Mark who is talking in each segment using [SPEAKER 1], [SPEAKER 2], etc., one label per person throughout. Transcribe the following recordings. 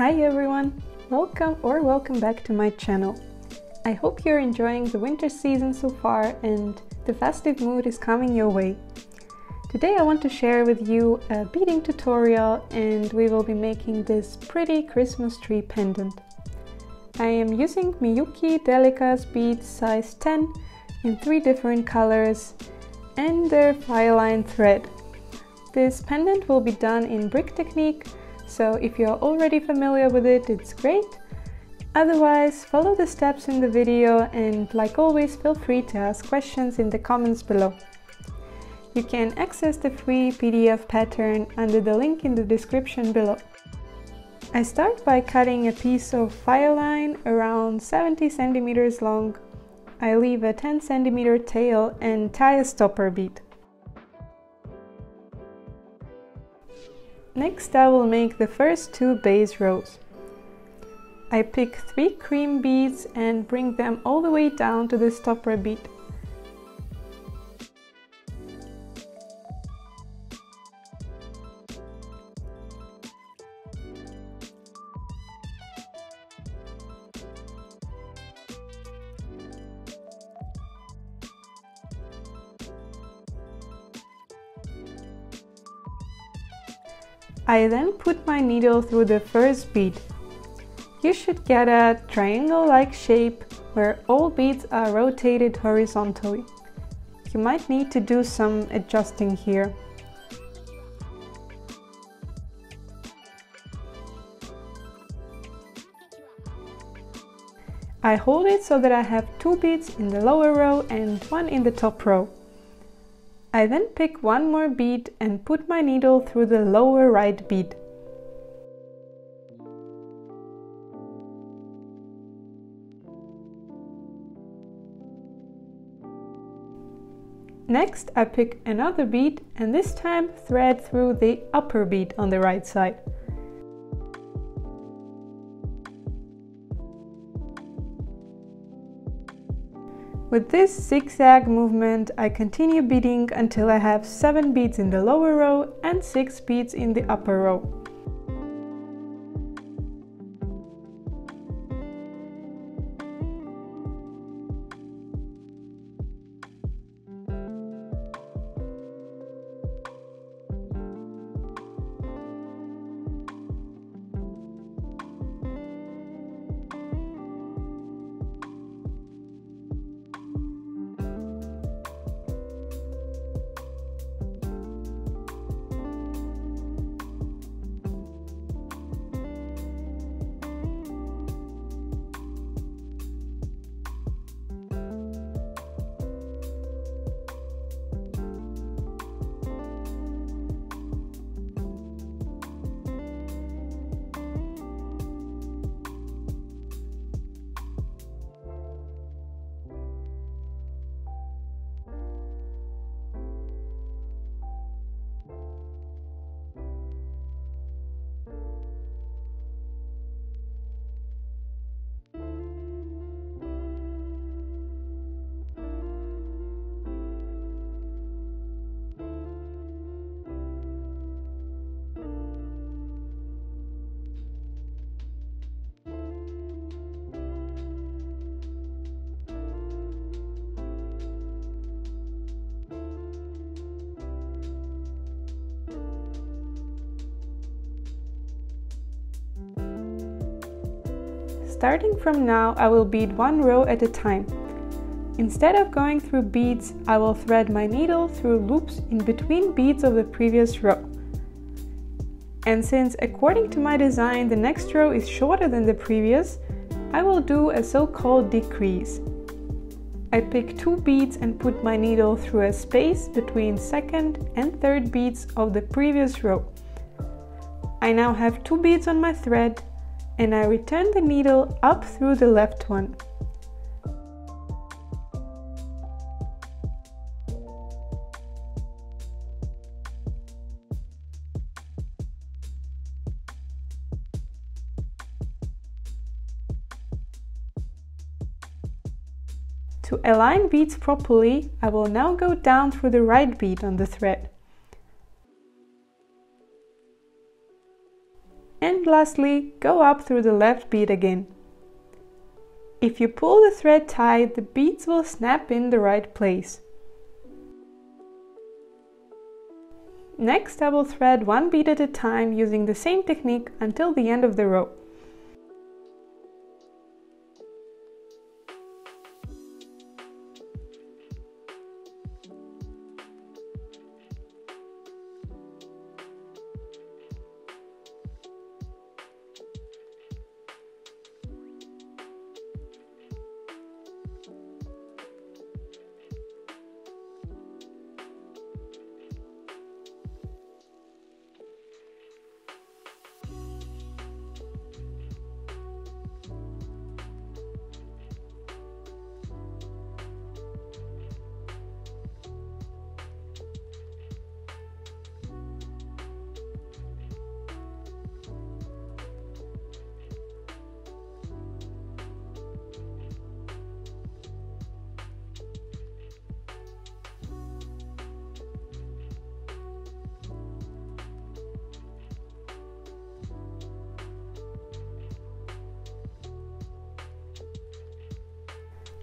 [SPEAKER 1] Hi everyone! Welcome or welcome back to my channel. I hope you're enjoying the winter season so far and the festive mood is coming your way. Today I want to share with you a beading tutorial and we will be making this pretty Christmas tree pendant. I am using Miyuki Delica's beads size 10 in three different colors and their Fireline thread. This pendant will be done in brick technique so if you're already familiar with it, it's great. Otherwise, follow the steps in the video and like always, feel free to ask questions in the comments below. You can access the free PDF pattern under the link in the description below. I start by cutting a piece of Fireline around 70 centimeters long. I leave a 10 centimeter tail and tie a stopper bead. Next I will make the first two base rows. I pick three cream beads and bring them all the way down to the stopper bead. I then put my needle through the first bead. You should get a triangle-like shape where all beads are rotated horizontally. You might need to do some adjusting here. I hold it so that I have two beads in the lower row and one in the top row. I then pick one more bead and put my needle through the lower right bead. Next I pick another bead and this time thread through the upper bead on the right side. With this zigzag movement, I continue beading until I have 7 beads in the lower row and 6 beads in the upper row. Starting from now, I will bead one row at a time. Instead of going through beads, I will thread my needle through loops in between beads of the previous row. And since according to my design the next row is shorter than the previous, I will do a so-called decrease. I pick two beads and put my needle through a space between second and third beads of the previous row. I now have two beads on my thread and I return the needle up through the left one. To align beads properly, I will now go down through the right bead on the thread. Lastly, go up through the left bead again. If you pull the thread tight, the beads will snap in the right place. Next, I will thread one bead at a time using the same technique until the end of the row.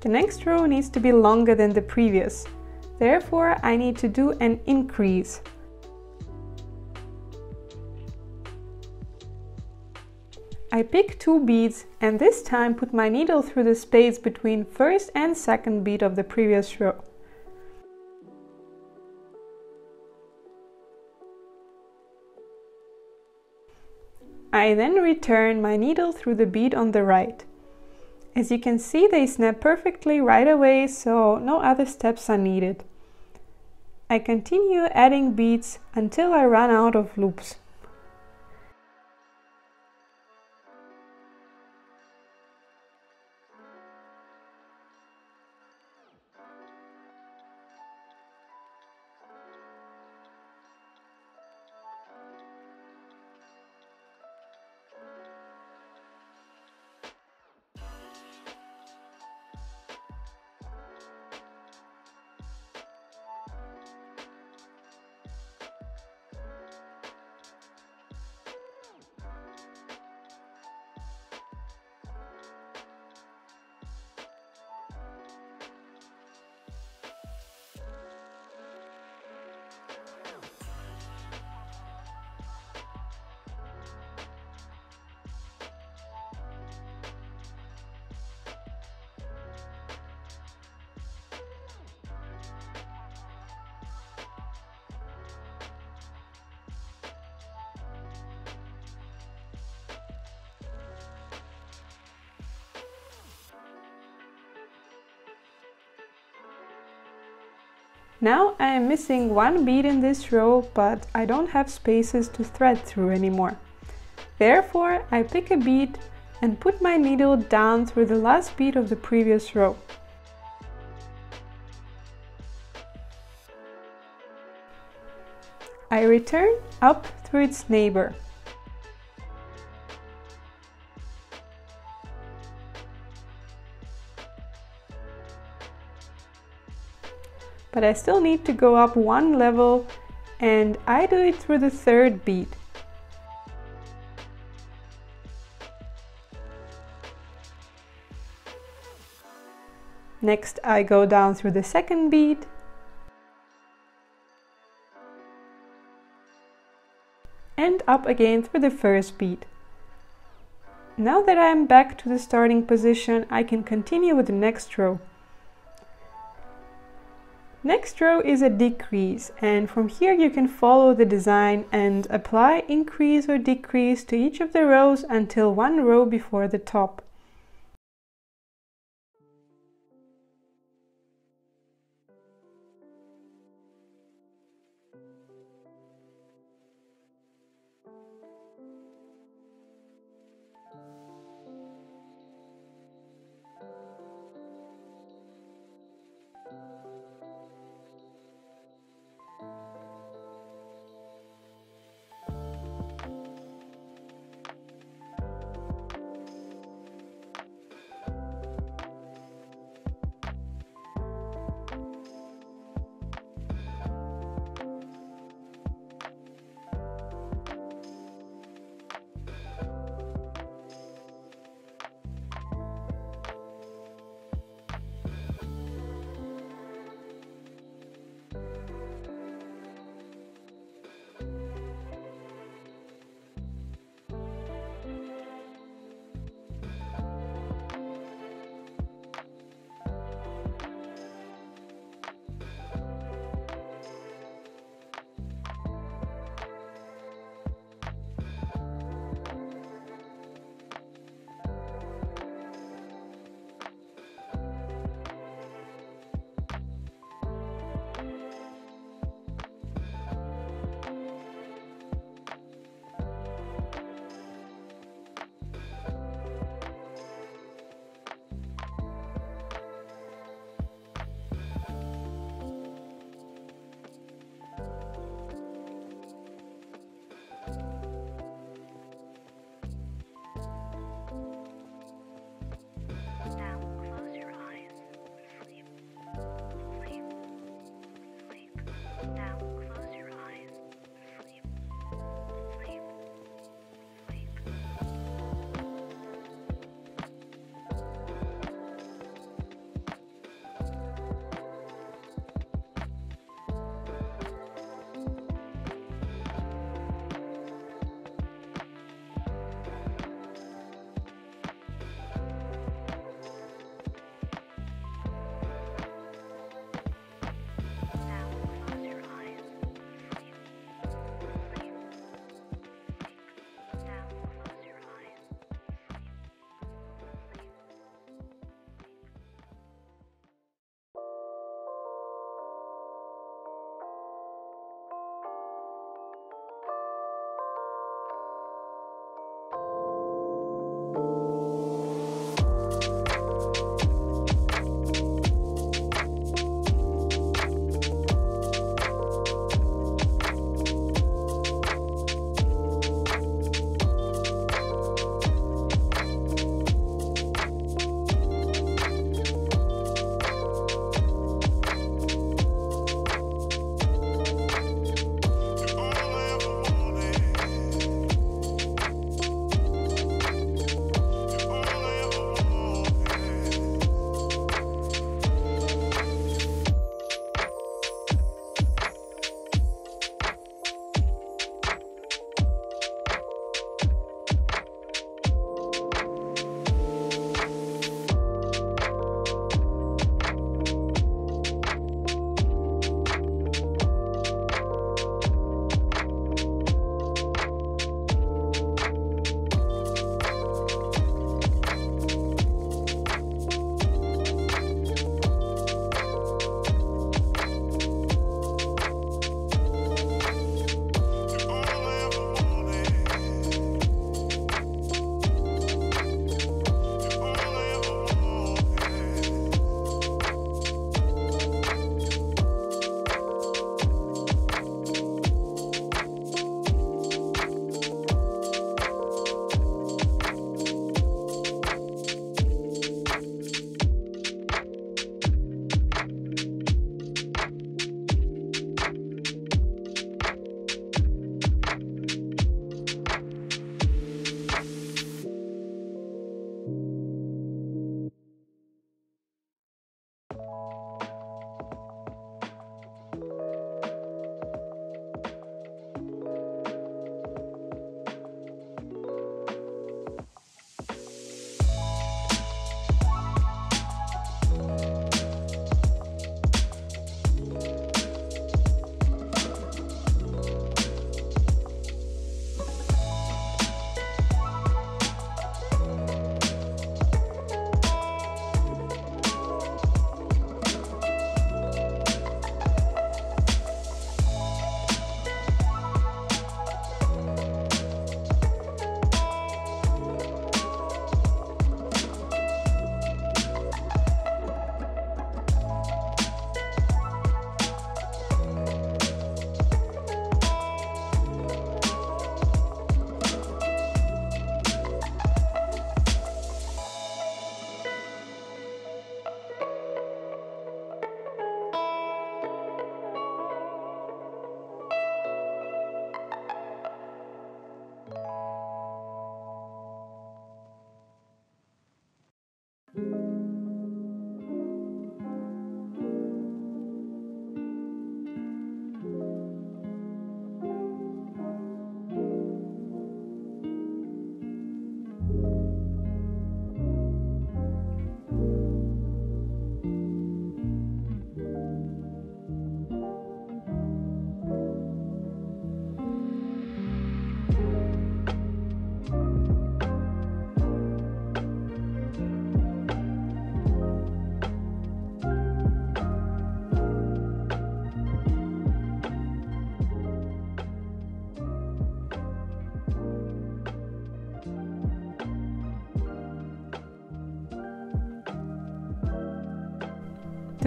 [SPEAKER 1] The next row needs to be longer than the previous. Therefore, I need to do an increase. I pick two beads and this time put my needle through the space between first and second bead of the previous row. I then return my needle through the bead on the right. As you can see, they snap perfectly right away, so no other steps are needed. I continue adding beads until I run out of loops. Now I am missing one bead in this row, but I don't have spaces to thread through anymore. Therefore, I pick a bead and put my needle down through the last bead of the previous row. I return up through its neighbor. But I still need to go up one level and I do it through the third bead. Next I go down through the second bead and up again through the first bead. Now that I am back to the starting position, I can continue with the next row. Next row is a decrease and from here you can follow the design and apply increase or decrease to each of the rows until one row before the top.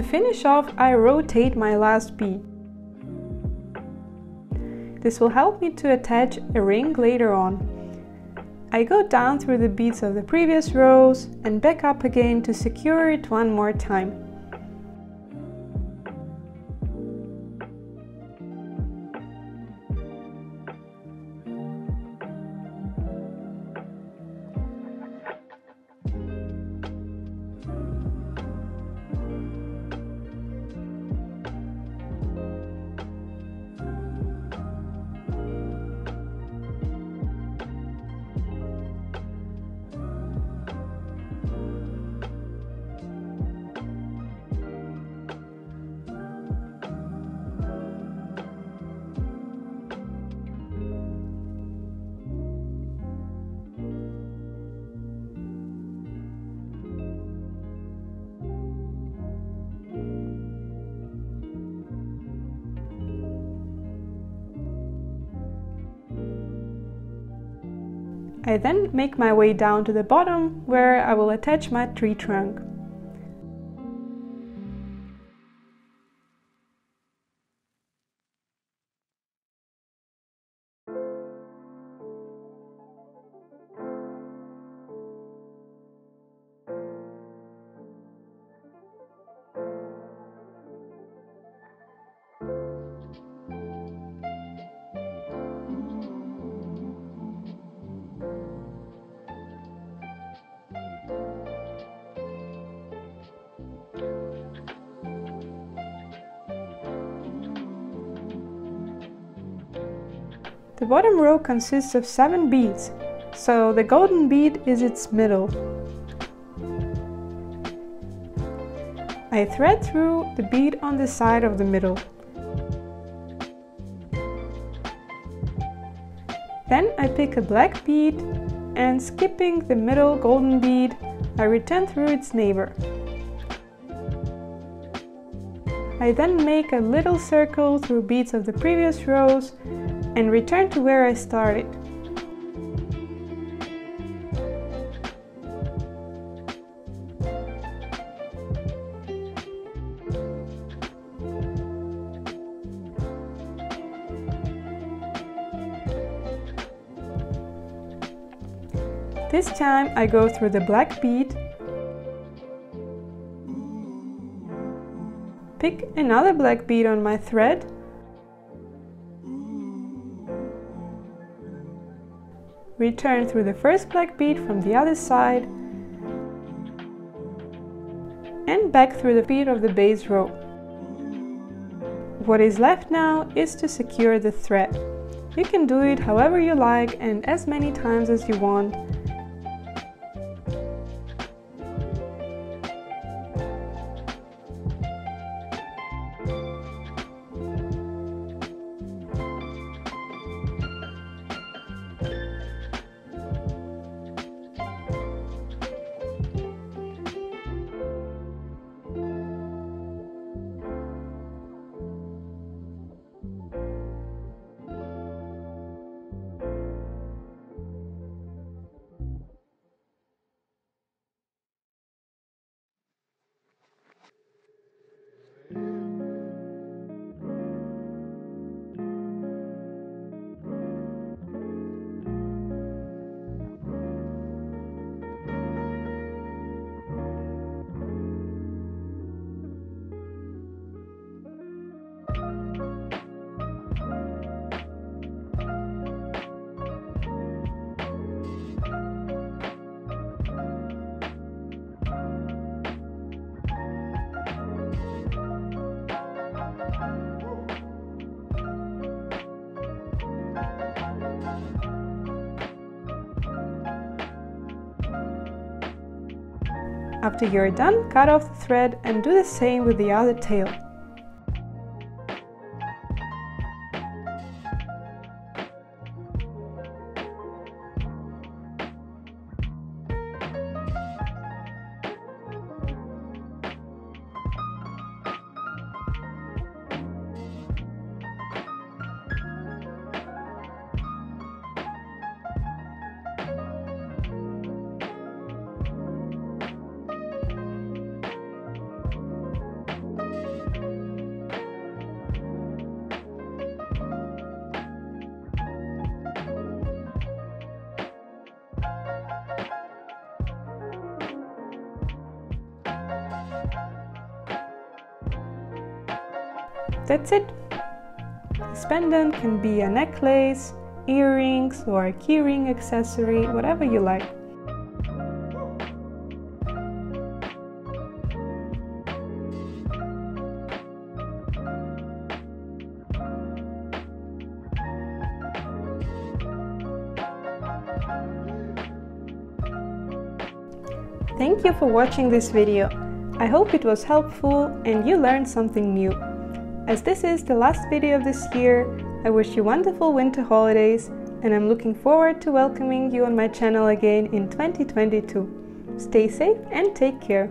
[SPEAKER 1] To finish off, I rotate my last bead. This will help me to attach a ring later on. I go down through the beads of the previous rows and back up again to secure it one more time. I then make my way down to the bottom where I will attach my tree trunk. The bottom row consists of 7 beads, so the golden bead is its middle. I thread through the bead on the side of the middle. Then I pick a black bead and skipping the middle golden bead, I return through its neighbor. I then make a little circle through beads of the previous rows and return to where I started. This time I go through the black bead, pick another black bead on my thread return through the first black bead from the other side and back through the bead of the base row. What is left now is to secure the thread. You can do it however you like and as many times as you want After you're done, cut off the thread and do the same with the other tail. That's it. This pendant can be a necklace, earrings, or a keyring accessory, whatever you like. Thank you for watching this video. I hope it was helpful and you learned something new. As this is the last video of this year, I wish you wonderful winter holidays and I'm looking forward to welcoming you on my channel again in 2022. Stay safe and take care.